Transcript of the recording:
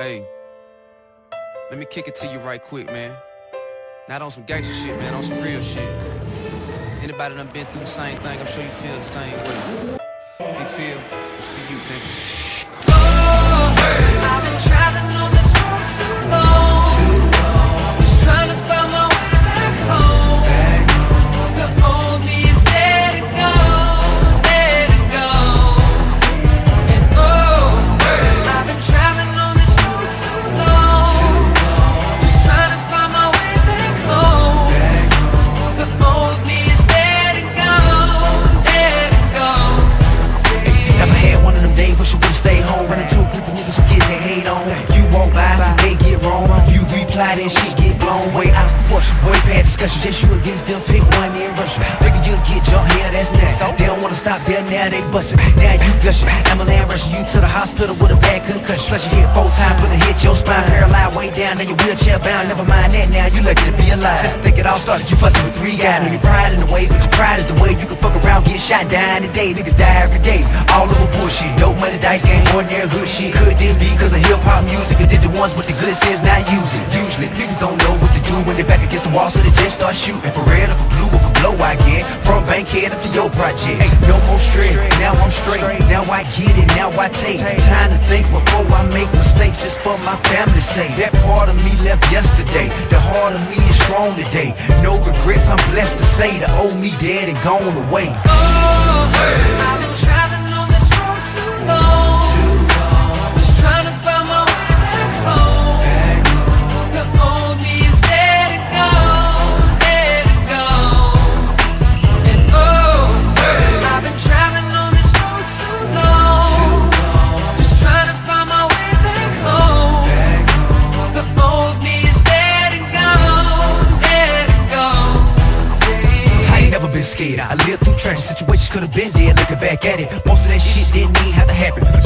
Hey, let me kick it to you right quick, man. Not on some gangster shit, man, on some real shit. Anybody done been through the same thing, I'm sure you feel the same way. Big Phil, it's for you, nigga. You walk by, they get wrong. You reply, then shit get blown way out of proportion. Boy, pad discussion, just you against them, pick one in Russia. Figure you'll get your hair, that's next. They don't wanna stop there, now they bustin'. Now you gushing. Amalan rushing you to the hospital with a bad concussion. Plus you hit four times, a hit your spine, paralyzed way down. Now you wheelchair bound, never mind that now, you lucky to be alive. Just think it all started, you fussing with three guys. Know your pride in the way, but your pride is the way you can fuck around, get shot, die in the day. Niggas die every day, all over bullshit. Dope money, dice game, ordinary hood shit. Could this be cause of hip hop music? Or did the ones with the good sense not use it? Usually, niggas don't know what to do when they're back against the wall, so they just start shooting. For red or for blue or for blow, I guess. From Bankhead up to your project. Ain't no more straight, now I'm straight. Now I get it, now I take time to think before I make mistakes just for my family's sake. That part of me left yesterday. The heart of me is strong today. No regrets, I'm blessed to say the old me dead and gone away. I've scared. I lived through tragic situations, could've been dead. Looking back at it, most of that shit didn't even have to happen.